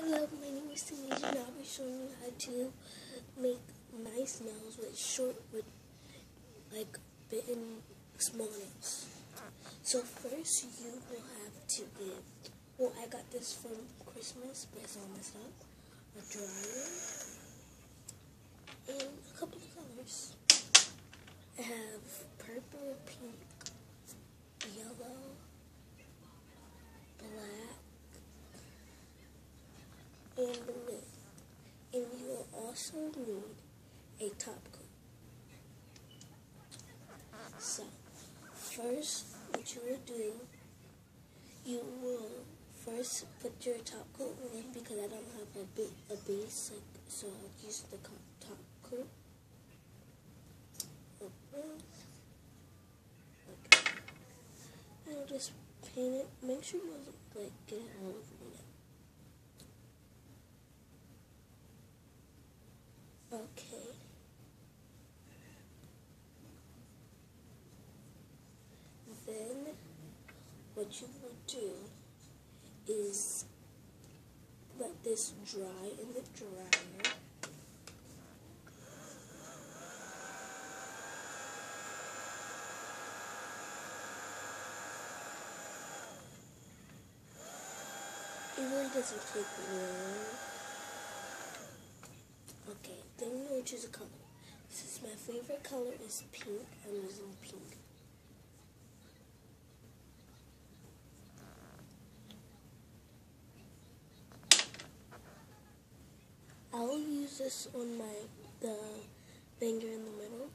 Hello, my name is Tanisha and I'll be showing you how to make nice nails with short, with like bitten small nails. So first you will have to get, well I got this from Christmas, but it's all messed up, a dryer, and a couple of colors. I have purple, pink, yellow, black, and blue. And you will also need a top coat. So, first, what you will do, you will first put your top coat on because I don't have a, bit, a base, so I'll use the top coat. Okay. I'll just paint it. Make sure you like get it all over. Then what you will do is let this dry in the dryer. It really doesn't take long. Okay, then you will choose a color. Since my favorite color is pink, I'm using pink. I'll use this on my the finger in the middle.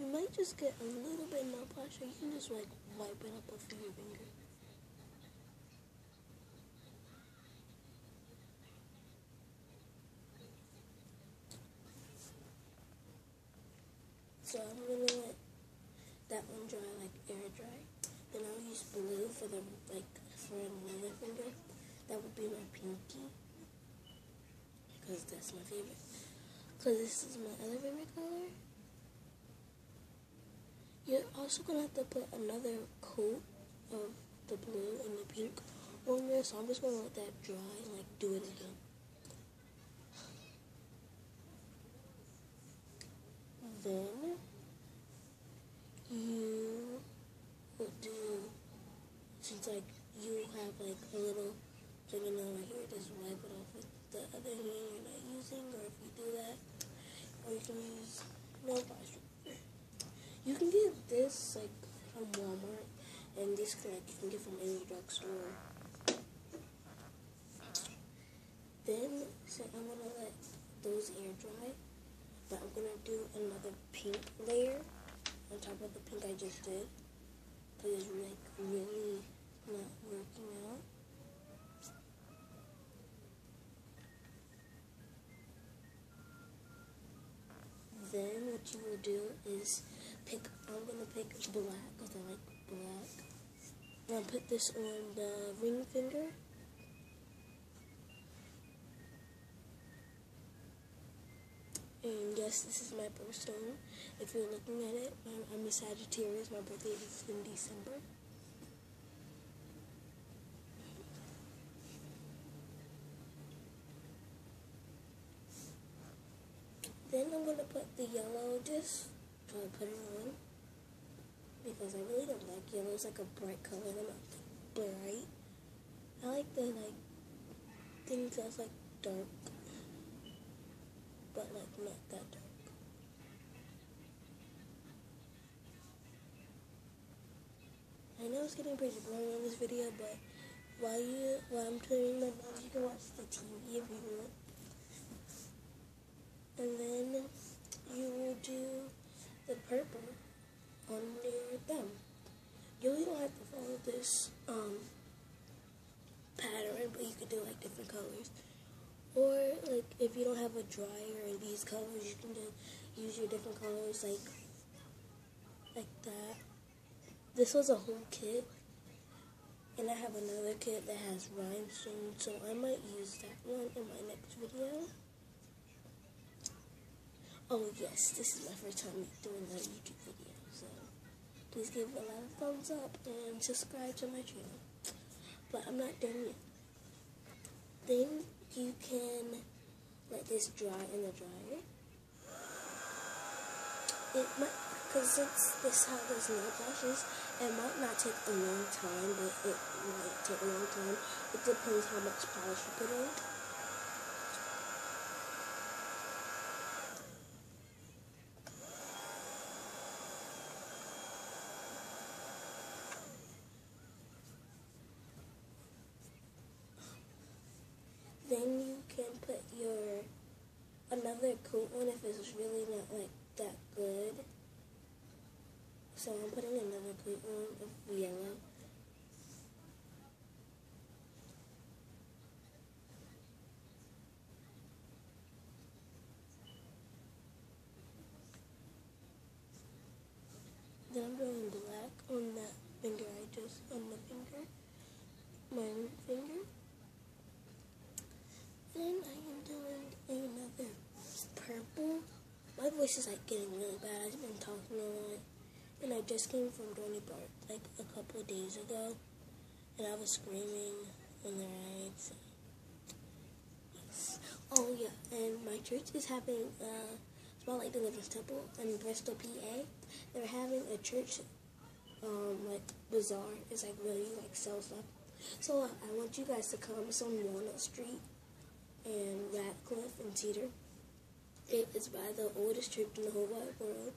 You might just get a little bit more pressure. You can just like wipe it up with your finger. So I'm gonna let that one dry like air dry. Then I'll use blue for the like for another finger. That would be my pinky. Because that's my favorite. Because this is my other favorite color. You're also gonna have to put another coat of the blue and the pink on there, so I'm just gonna let that dry and like do it again. Then you will do since like you have like a little here, just wipe it off with the other hand you're not using, or if you do that, or you can use nail polish. You can get this like from Walmart, and this like you can get from any drugstore. Then, so I'm gonna let those air dry, but I'm gonna do another pink layer on top of the pink I just did, because it's like really not working out. Then what you will do is pick, I'm going to pick black because I like black. Going to put this on the ring finger. And yes, this is my birthstone. If you're looking at it, I'm a Sagittarius. My birthday is in December. Then I'm going to put the yellow just to put it on because I really don't like yellow. It's like a bright color. I'm not bright. I like the like things that's like dark, but like not that dark. I know it's getting pretty boring on this video, but while you while I'm turning my mouth, you can watch the TV if you want. And then you will do the purple on your thumb. You really don't have to follow this um, pattern, but you could do like different colors. Or like if you don't have a dryer and these colors, you can just use your different colors like like that. This was a whole kit. And I have another kit that has rhinestones, so I might use that one in my next video. Oh yes, this is my first time doing a YouTube video, so please give it a lot of thumbs up and subscribe to my channel. But I'm not done yet. Then you can let this dry in the dryer. It might, because since this how there's nail polishes, it might not take a long time, but it might take a long time. It depends how much polish you put on you can put your another coat on if it's really not like that good. So I'm putting another coat on of yellow. Then I'm doing black on that finger I just on the finger. My finger. Then I am doing another purple. My voice is like getting really bad. I've been talking a lot. And I just came from Dorney Park like a couple of days ago. And I was screaming in the ride. So. Yes. Oh yeah, and my church is having uh Spotlight Deliverance Temple in Bristol, PA. They're having a church um like bazaar. It's like really like sell stuff. So uh, I want you guys to come. It's on Walnut Street and Radcliffe and Cedar. It is by the oldest church in the whole wide world.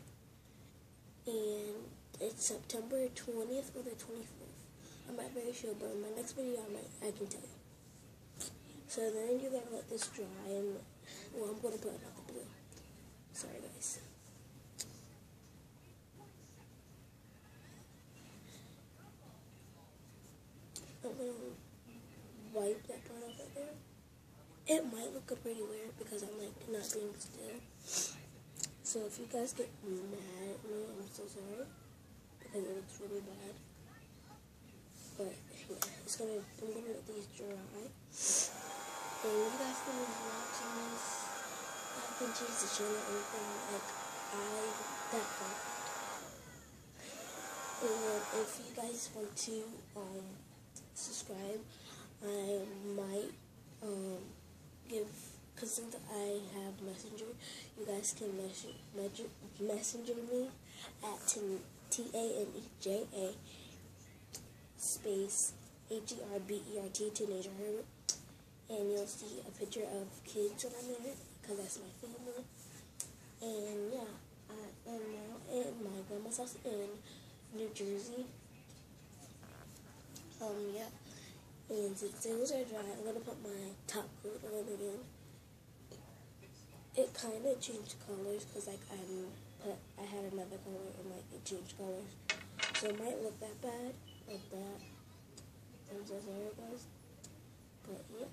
And it's September 20th or the 24th. I'm not very sure, but in my next video I might I can tell you. So then you gotta let this dry and well I'm gonna put it out the blue. Sorry guys. I'm gonna wipe that part off right there. It might look pretty weird because I'm like not being still. So if you guys get mad at me, I'm so sorry because it looks really bad. But yeah, it's gonna I'm gonna let these dry. And you guys can watching this. I can change the channel or anything like I that part. And if you guys want to um subscribe, I might um give because since I have messenger, you guys can messenger messenger me at T A N E J A space H E R B E R T Teenager Herbert, and you'll see a picture of kids when I'm because that's my family. And yeah, I am now in my grandma's house in New Jersey. Um, yeah. And since things are dry, I'm going to put my top coat on again. It kind of changed colors because like I put, I had another color and like it changed colors. So it might look that bad, like that. I'm so sorry guys. But yeah.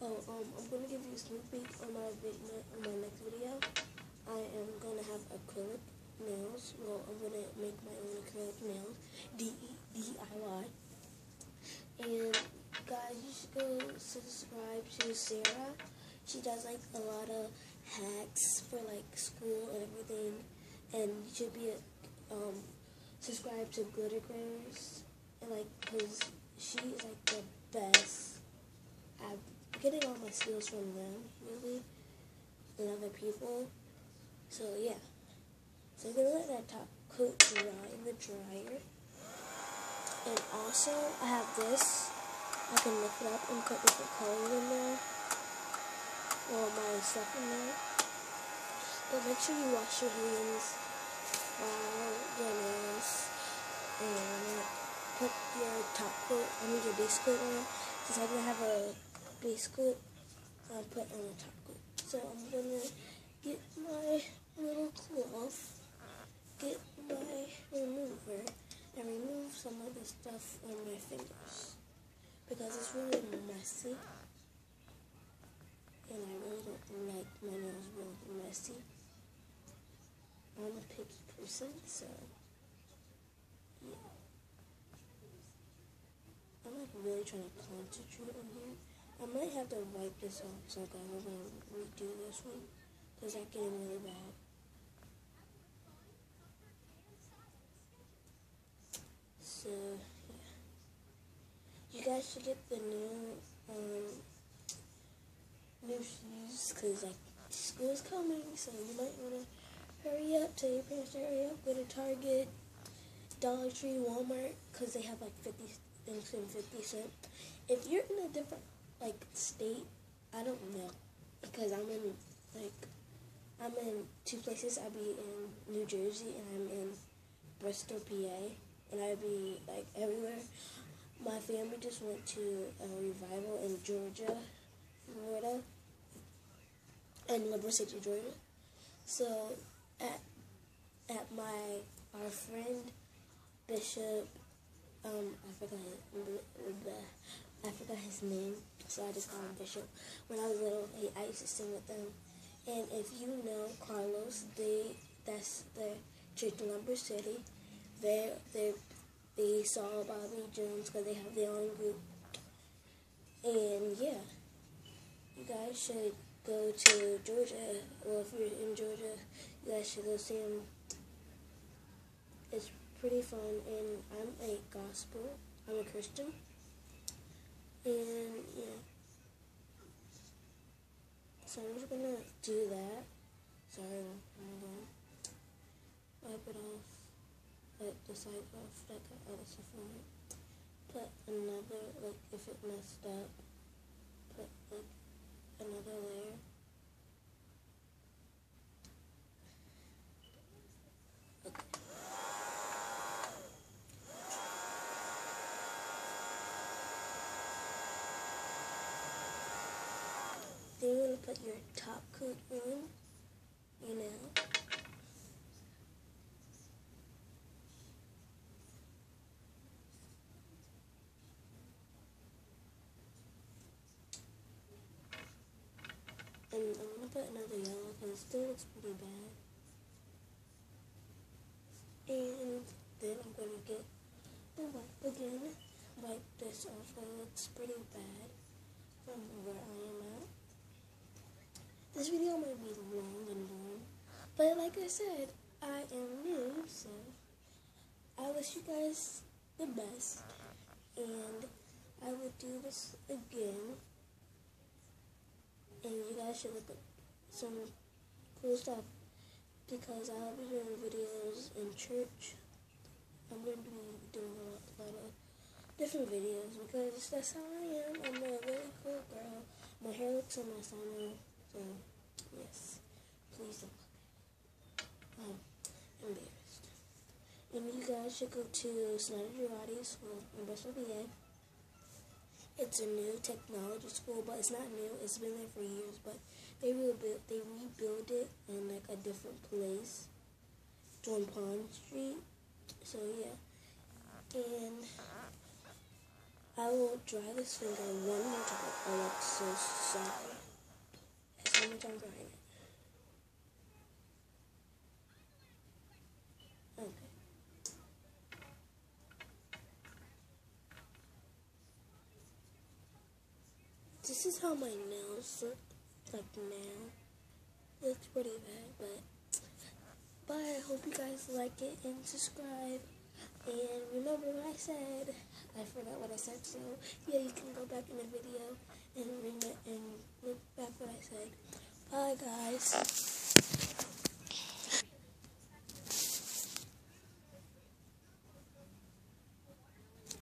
Oh, um, I'm gonna give you a sneak peek on my on my next video. I am gonna have acrylic nails. Well, I'm gonna make my own acrylic nails. DIY. And guys, you should go subscribe to Sarah. She does like a lot of hacks for like school and everything. And you should be um subscribe to Glitter Critters. And like, cause she is like the best. I'm getting all my skills from them, really, and other people. So yeah. So I'm gonna let that top coat dry in the dryer. And also I have this. I can lift it up and put different colors in there. Or my stuff in there. But make sure you wash your hands while your nails. And put your top coat, I mean your base coat on. Because I didn't have a base coat, I'll put on the top coat. So I'm gonna get my little cloth, get my remover, and remove some of the stuff on my fingers. Because it's really messy. And I really don't like my nails really messy. I'm a picky person, so yeah. I'm like really trying to concentrate on here. I might have to wipe this off so I'm um, gonna redo this one because that's getting really bad. So yeah. you guys should get the new um, new shoes because like school's coming, so you might wanna hurry up. Tell your parents to hurry up. Go to Target, Dollar Tree, Walmart because they have like 50 things in 50 cent. If you're in a different like state, I don't know because I'm in like I'm in two places. I'll be in New Jersey and I'm in Bristol, PA, and I'll be like everywhere. My family just went to a revival in Georgia, Florida, and Lumber City, Georgia. So at at my our friend Bishop, um, I forgot his, I forgot his name so I just call him Bishop. When I was little, I used to sing with them. And if you know Carlos, they that's the church in Lumber City. They they they saw Bobby Jones because they have their own group. And yeah, you guys should go to Georgia. Well, if you're in Georgia, you guys should go see him. It's pretty fun, and I'm a gospel. I'm a Christian. And yeah. So I'm just gonna do that. Sorry, I'm gonna wipe it off, like the side off, that got other stuff on. Put another, like if it messed up, put like another layer. Then you're going to put your top coat on, you know. And I'm to put another yellow because it still looks pretty bad. And then I'm to get the wipe again. Wipe this off because it looks pretty bad from where I am at. This video might be long and long, but like I said, I am new, so I wish you guys the best, and I will do this again, and you guys should look at some cool stuff, because I'll be doing videos in church. I'm going to be doing a lot, a lot of different videos, because that's how I am. I'm a really cool girl. My hair looks on my so, yes, please don't um, I'm embarrassed. And you guys should go to Snyder Girotti School in Bristol, PA. It's a new technology school, but it's not new. It's been there for years, but they rebuilt they rebuilt it in like a different place, on Pond Street. So yeah, and I will dry this finger one more time. I look so sorry I'm. This is how my nails look like now. It's pretty bad, but but I hope you guys like it and subscribe. And remember what I said. I forgot what I said, so yeah, you can go back in the video and read it and look back what I said. Bye, guys.